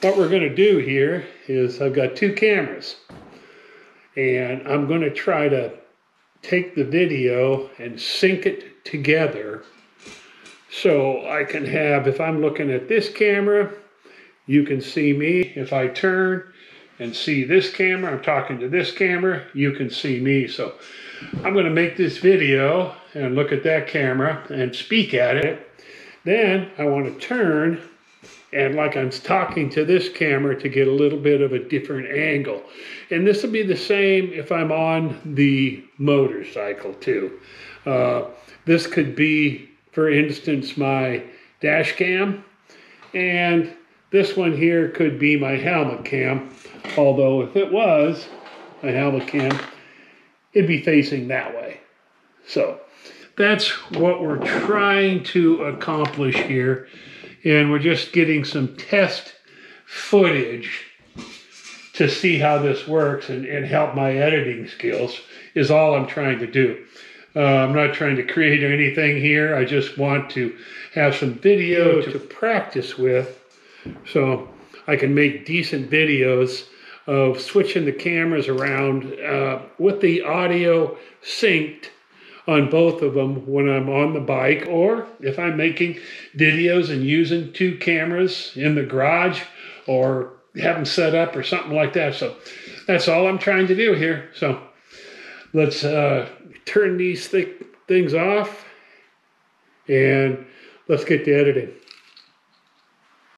what we're going to do here is I've got two cameras and I'm going to try to take the video and sync it together so I can have, if I'm looking at this camera, you can see me. If I turn and see this camera, I'm talking to this camera, you can see me. So I'm going to make this video and look at that camera and speak at it. Then I want to turn and like I'm talking to this camera to get a little bit of a different angle. And this will be the same if I'm on the motorcycle too. Uh, this could be, for instance, my dash cam. And this one here could be my helmet cam. Although if it was my helmet cam, it'd be facing that way. So that's what we're trying to accomplish here and we're just getting some test footage to see how this works and, and help my editing skills is all I'm trying to do. Uh, I'm not trying to create anything here. I just want to have some video to practice with so I can make decent videos of switching the cameras around uh, with the audio synced on both of them when I'm on the bike or if I'm making videos and using two cameras in the garage or having set up or something like that. So that's all I'm trying to do here. So let's uh, turn these th- things off and let's get to editing.